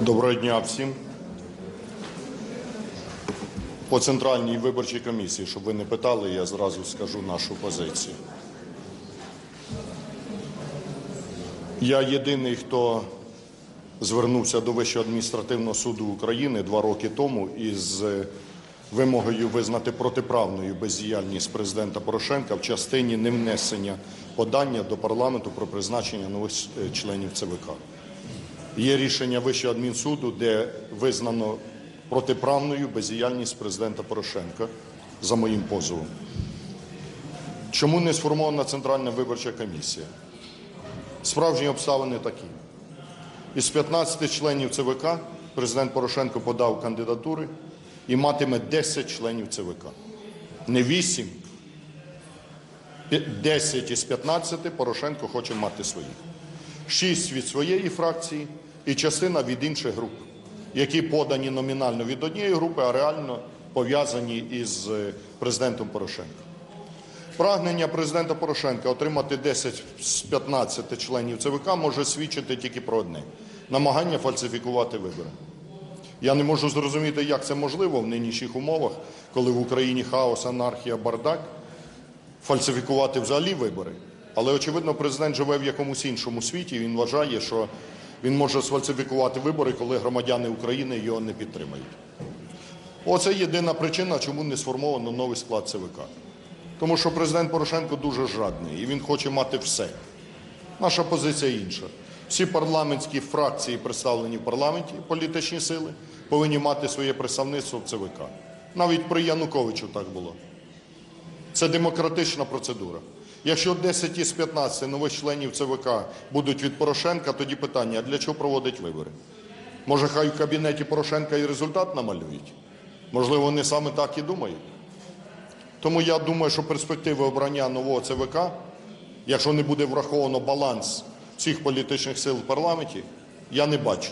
Доброго дня всім. По Центральній виборчій комісії, щоб ви не питали, я зразу скажу нашу позицію. Я єдиний, хто звернувся до Вищого адміністративного суду України два роки тому із вимогою визнати протиправною бездіяльність президента Порошенка в частині невнесення подання до парламенту про призначення нових е, членів ЦВК. Є рішення Вищого адмінсуду, де визнано протиправною бездіяльність президента Порошенка за моїм позовом. Чому не сформована Центральна виборча комісія? Справжні обставини такі. Із 15 членів ЦВК президент Порошенко подав кандидатури і матиме 10 членів ЦВК. Не 8, 10 із 15 Порошенко хоче мати своїх. 6 від своєї фракції і частина від інших груп, які подані номінально від однієї групи, а реально пов'язані із е, президентом Порошенко. Прагнення президента Порошенка отримати 10 з 15 членів ЦВК може свідчити тільки про одне намагання фальсифікувати вибори. Я не можу зрозуміти, як це можливо в нинішніх умовах, коли в Україні хаос, анархія, бардак, фальсифікувати взагалі вибори. Але очевидно, президент живе в якомусь іншому світі. Він вважає, що він може сфальсифікувати вибори, коли громадяни України його не підтримають. Оце єдина причина, чому не сформовано новий склад ЦВК. Тому що президент Порошенко дуже жадний і він хоче мати все. Наша позиція інша. Всі парламентські фракції, представлені в парламенті, політичні сили, повинні мати своє представництво в ЦВК. Навіть при Януковичу так було. Це демократична процедура. Якщо 10 із 15 нових членів ЦВК будуть від Порошенка, тоді питання, а для чого проводить вибори? Може, хай в кабінеті Порошенка і результат намалюють? Можливо, вони саме так і думають. Тому я думаю, що перспективи обрання нового ЦВК, якщо не буде враховано баланс всіх політичних сил в парламенті, я не бачу.